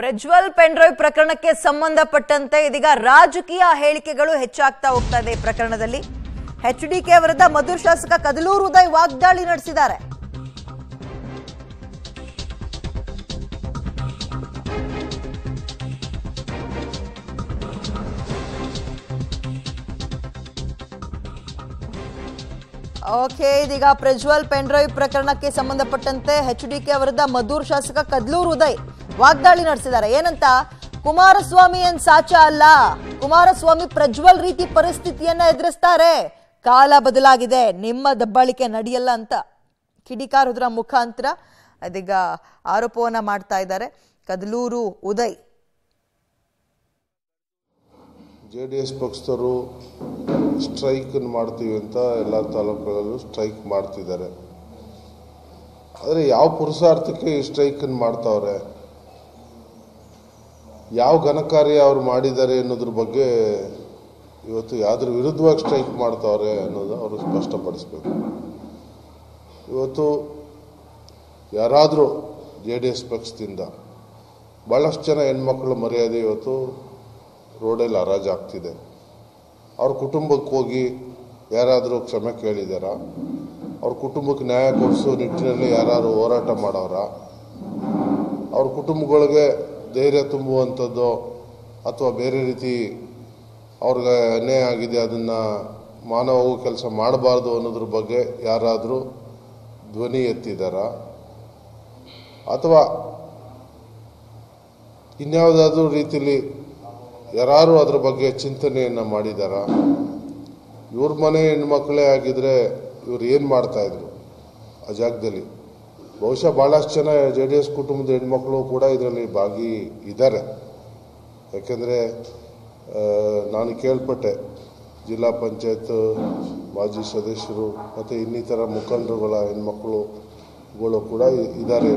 ಪ್ರಜ್ವಲ್ ಪೆಂಡ್ರೋಯ್ ಪ್ರಕರಣಕ್ಕೆ ಸಂಬಂಧಪಟ್ಟಂತೆ ಇದೀಗ ರಾಜಕೀಯ ಹೇಳಿಕೆಗಳು ಹೆಚ್ಚಾಗ್ತಾ ಹೋಗ್ತಾ ಇದೆ ಈ ಪ್ರಕರಣದಲ್ಲಿ. ಎಚ್ ಡಿ ಕೆ ವಿರುದ್ಧ ಮಧುರ್ ಶಾಸಕ ಕದಲೂರು ಉದಯ್ ವಾಗ್ದಾಳಿ ನಡೆಸಿದ್ದಾರೆ. ಓಕೆ, ಇದೀಗ ಪ್ರಜ್ವಲ್ ಪೆನ್ಡ್ರೈವ್ ಪ್ರಕರಣಕ್ಕೆ ಸಂಬಂಧಪಟ್ಟಂತೆ ಎಚ್ ಡಿ ಕೆ ವಿರುದ್ಧ ಮಧುರ್ ಶಾಸಕ ಕದ್ಲೂರು ಉದಯ್ ವಾಗ್ದಾಳಿ ನಡೆಸಿದ್ದಾರೆ. ಏನಂತ? ಕುಮಾರಸ್ವಾಮಿ ಏನ್ ಸಾಚ ಅಲ್ಲ? ಕುಮಾರಸ್ವಾಮಿ ಪ್ರಜ್ವಲ್ ರೀತಿ ಪರಿಸ್ಥಿತಿಯನ್ನ ಎದುರಿಸ್ತಾರೆ. ಕಾಲ ಬದಲಾಗಿದೆ, ನಿಮ್ಮ ದಬ್ಬಾಳಿಕೆ ನಡೆಯಲ್ಲ ಅಂತ ಕಿಡಿಕಾರುದ್ರ ಮುಖಾಂತರ ಅದೀಗ ಆರೋಪವನ್ನ ಮಾಡ್ತಾ ಇದ್ದಾರೆ Kadaluru Uday. J D S ಪಕ್ಷದವರು ಸ್ಟ್ರೈಕನ್ನು ಮಾಡ್ತೀವಿ ಅಂತ ಎಲ್ಲ ತಾಲೂಕುಗಳಲ್ಲೂ ಸ್ಟ್ರೈಕ್ ಮಾಡ್ತಿದ್ದಾರೆ. ಆದರೆ ಯಾವ ಪುರುಷಾರ್ಥಕ್ಕೆ ಈ ಸ್ಟ್ರೈಕನ್ನು ಮಾಡ್ತಾವ್ರೆ? ಯಾವ ಘನಕಾರ್ಯ ಅವ್ರು ಮಾಡಿದ್ದಾರೆ ಅನ್ನೋದ್ರ ಬಗ್ಗೆ ಇವತ್ತು ಯಾವ್ದ್ರ ವಿರುದ್ಧವಾಗಿ ಸ್ಟ್ರೈಕ್ ಮಾಡ್ತಾವ್ರೆ ಅನ್ನೋದು ಅವರು ಸ್ಪಷ್ಟಪಡಿಸ್ಬೇಕು. ಇವತ್ತು ಯಾರಾದರೂ ಜೆ ಡಿ ಎಸ್ ಪಕ್ಷದಿಂದ ಭಾಳಷ್ಟು ಜನ ಹೆಣ್ಮಕ್ಳು ಮರ್ಯಾದೆ ಇವತ್ತು ರೋಡಲ್ಲಿ ಹರಾಜಾಗ್ತಿದೆ. ಅವ್ರ ಕುಟುಂಬಕ್ಕೆ ಹೋಗಿ ಯಾರಾದರೂ ಕ್ಷಮೆ ಕೇಳಿದಾರ? ಅವ್ರ ಕುಟುಂಬಕ್ಕೆ ನ್ಯಾಯ ಕೊಡಿಸೋ ನಿಟ್ಟಿನಲ್ಲಿ ಯಾರಾದ್ರು ಹೋರಾಟ ಮಾಡೋರ? ಅವ್ರ ಕುಟುಂಬಗಳಿಗೆ ಧೈರ್ಯ ತುಂಬುವಂಥದ್ದು ಅಥವಾ ಬೇರೆ ರೀತಿ ಅವ್ರಿಗೆ ಅನ್ಯಾಯ ಆಗಿದೆ ಅದನ್ನು ಮಾನವ ಕೆಲಸ ಮಾಡಬಾರ್ದು ಅನ್ನೋದ್ರ ಬಗ್ಗೆ ಯಾರಾದರೂ ಧ್ವನಿ ಎತ್ತಿದಾರ? ಅಥವಾ ಇನ್ಯಾವುದಾದ್ರೂ ರೀತಿಲಿ ಯಾರು ಅದ್ರ ಬಗ್ಗೆ ಚಿಂತನೆಯನ್ನು ಮಾಡಿದಾರ? ಇವ್ರ ಮನೆ ಹೆಣ್ಮಕ್ಳೇ ಆಗಿದ್ರೆ ಇವ್ರು ಏನು ಮಾಡ್ತಾಯಿದ್ರು ಆ ಜಾಗದಲ್ಲಿ? ಬಹುಶಃ ಭಾಳಷ್ಟು ಜನ ಜೆ ಡಿ ಎಸ್ ಕುಟುಂಬದ ಹೆಣ್ಮಕ್ಳು ಕೂಡ ಇದರಲ್ಲಿ ಭಾಗಿ ಇದ್ದಾರೆ. ಯಾಕೆಂದರೆ ನಾನು ಕೇಳ್ಪಟ್ಟೆ. ಜಿಲ್ಲಾ ಪಂಚಾಯತ್ ಮಾಜಿ ಸದಸ್ಯರು ಮತ್ತು ಇನ್ನಿತರ ಮುಖಂಡರುಗಳ ಹೆಣ್ಮಕ್ಳುಗಳು ಕೂಡ ಇದ್ದಾರೆ.